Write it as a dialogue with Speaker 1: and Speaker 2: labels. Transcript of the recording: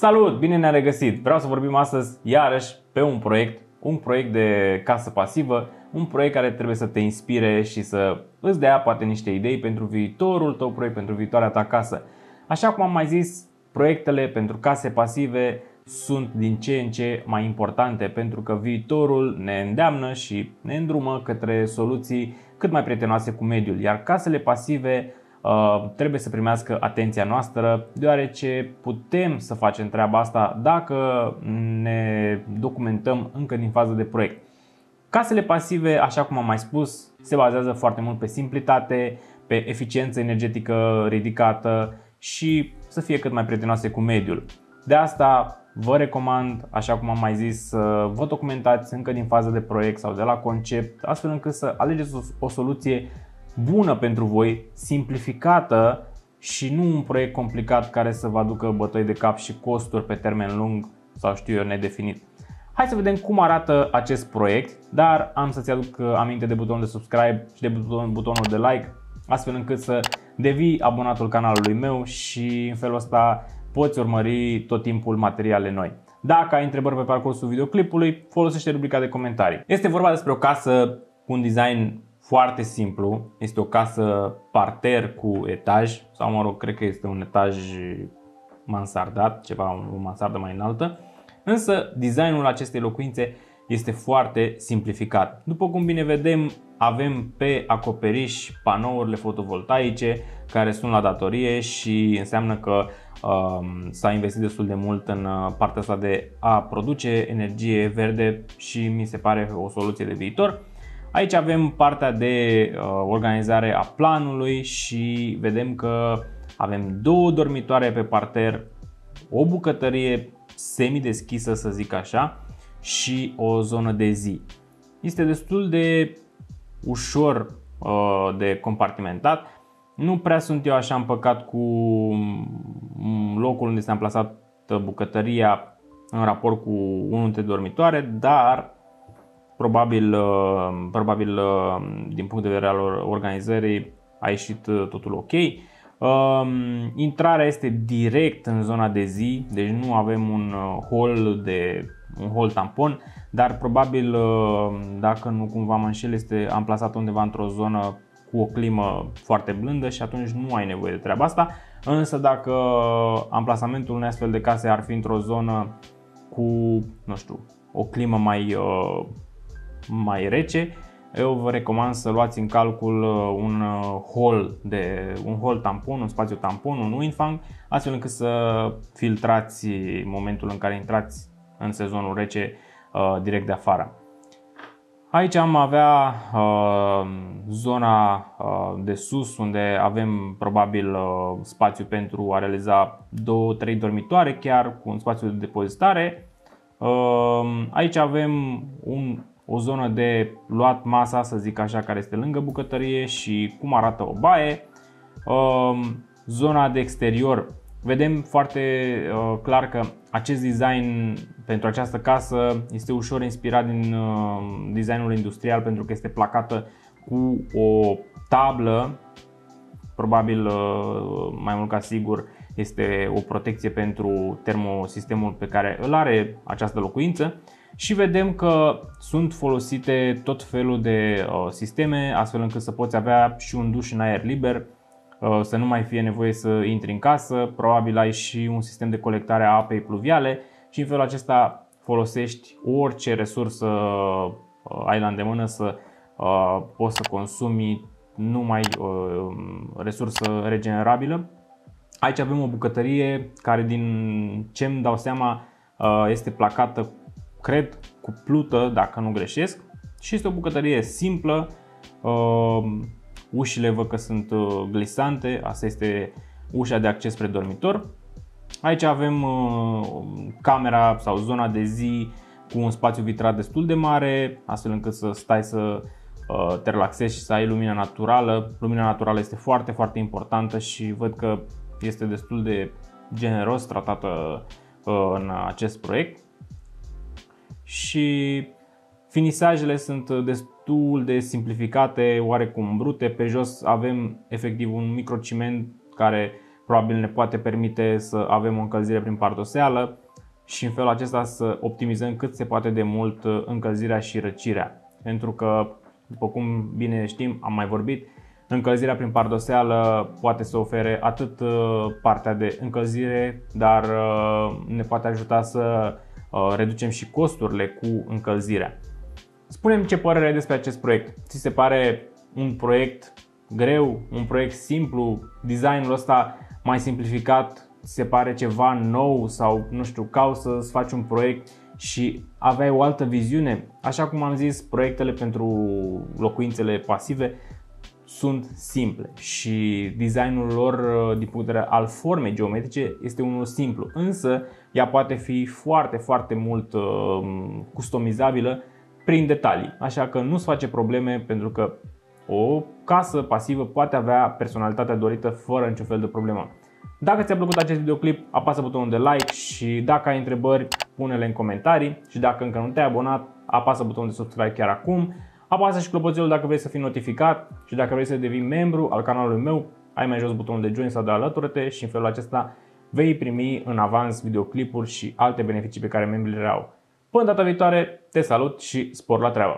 Speaker 1: Salut, bine ne-am regăsit! Vreau să vorbim astăzi iarăși pe un proiect, un proiect de casă pasivă, un proiect care trebuie să te inspire și să îți dea poate niște idei pentru viitorul tău proiect, pentru viitoarea ta casă. Așa cum am mai zis, proiectele pentru case pasive sunt din ce în ce mai importante pentru că viitorul ne îndeamnă și ne îndrumă către soluții cât mai prietenoase cu mediul, iar casele pasive uh, trebuie să primească atenția noastră deoarece putem să facem treaba asta dacă ne documentăm încă din fază de proiect. Casele pasive, așa cum am mai spus, se bazează foarte mult pe simplitate, pe eficiență energetică ridicată și să fie cât mai prietenoase cu mediul. De asta vă recomand, așa cum am mai zis, să vă documentați încă din fază de proiect sau de la concept, astfel încât să alegeți o soluție bună pentru voi, simplificată și nu un proiect complicat care să vă aducă bătăi de cap și costuri pe termen lung sau știu eu nedefinit. Hai să vedem cum arată acest proiect, dar am să-ți aduc aminte de butonul de subscribe și de butonul de like, astfel încât să devii abonatul canalului meu și în felul ăsta poți urmări tot timpul materiale noi. Dacă ai întrebări pe parcursul videoclipului, folosește rubrica de comentarii. Este vorba despre o casă cu un design foarte simplu. Este o casă parter cu etaj, sau mă rog, cred că este un etaj mansardat, ceva, o mansardă mai înaltă. Însă designul acestei locuințe este foarte simplificat. După cum bine vedem, avem pe acoperiș panourile fotovoltaice care sunt la datorie și înseamnă că um, s-a investit destul de mult în uh, partea asta de a produce energie verde și mi se pare o soluție de viitor. Aici avem partea de uh, organizare a planului și vedem că avem două dormitoare pe parter, o bucătărie semi-deschisă să zic așa și o zonă de zi. Este destul de ușor uh, de compartimentat. Nu prea sunt eu așa împăcat cu mm, locul unde s-a amplasat bucătăria în raport cu unul dintre dormitoare, dar probabil, uh, probabil uh, din punct de vedere al organizării a ieșit totul ok. Um, intrarea este direct în zona de zi, deci nu avem un hol de un hol tampon, dar probabil uh, dacă nu cumva mă înșel este amplasat undeva într-o zonă cu o climă foarte blândă și atunci nu ai nevoie de treaba asta. Însă dacă amplasamentul unei astfel de case ar fi într-o zonă cu, nu știu, o climă mai, uh, mai rece, eu vă recomand să luați în calcul uh, un hol, de, un hol tampon, un spațiu tampon, un windfang, astfel încât să filtrați momentul în care intrați în sezonul rece uh, direct de afară. Aici am avea uh, zona uh, de sus unde avem probabil uh, spațiu pentru a realiza 2-3 dormitoare chiar cu un spațiu de depozitare. Uh, aici avem un, o zonă de luat masa să zic așa care este lângă bucătărie și cum arată o baie. Uh, zona de exterior vedem foarte uh, clar că acest design pentru această casă este ușor inspirat din uh, designul industrial pentru că este placată cu o tablă, probabil uh, mai mult ca sigur este o protecție pentru termosistemul pe care îl are această locuință și vedem că sunt folosite tot felul de uh, sisteme astfel încât să poți avea și un duș în aer liber Uh, să nu mai fie nevoie să intri în casă, probabil ai și un sistem de colectare a apei pluviale și în felul acesta folosești orice resursă uh, ai la îndemână să uh, poți să consumi numai resursă regenerabilă. Aici avem o bucătărie care din ce îmi dau seama este placată, cred, cu plută, dacă nu greșesc. Și este o bucătărie simplă, Ușile văd că sunt uh, glisante, asta este ușa de acces spre dormitor. Aici avem uh, camera sau zona de zi cu un spațiu vitrat destul de mare, astfel încât să stai să uh, te relaxezi și să ai lumina naturală. Lumina naturală este foarte, foarte importantă și văd că este destul de generos tratată în acest proiect. Și finisajele sunt destul destul de simplificate, oarecum brute. Pe jos avem efectiv un microciment care probabil ne poate permite să avem o încălzire prin pardoseală și în felul acesta să optimizăm cât se poate de mult încălzirea și răcirea. Pentru că, după cum bine știm, am mai vorbit, încălzirea prin pardoseală poate să ofere atât uh, partea de încălzire, dar uh, ne poate ajuta să uh, reducem și costurile cu încălzirea. Spunem ce părere ai despre acest proiect. Ți se pare un proiect greu, un proiect simplu, designul ăsta mai simplificat, ți se pare ceva nou sau nu știu, cauți să-ți faci un proiect și aveai o altă viziune. Așa cum am zis, proiectele pentru locuințele pasive sunt simple și designul lor din punct de vedere al formei geometrice este unul simplu, însă ea poate fi foarte, foarte mult uh, customizabilă prin detalii. Așa că nu-ți face probleme pentru că o casă pasivă poate avea personalitatea dorită fără niciun fel de problemă. Dacă ți-a plăcut acest videoclip, apasă butonul de like și dacă ai întrebări, pune-le în comentarii și dacă încă nu te-ai abonat, apasă butonul de subscribe chiar acum. Apasă și clopoțelul dacă vrei să fii notificat și dacă vrei să devii membru al canalului meu, ai mai jos butonul de join sau de alătură-te și în felul acesta vei primi în avans videoclipuri și alte beneficii pe care membrii le au. Până data viitoare, te salut și spor la treabă!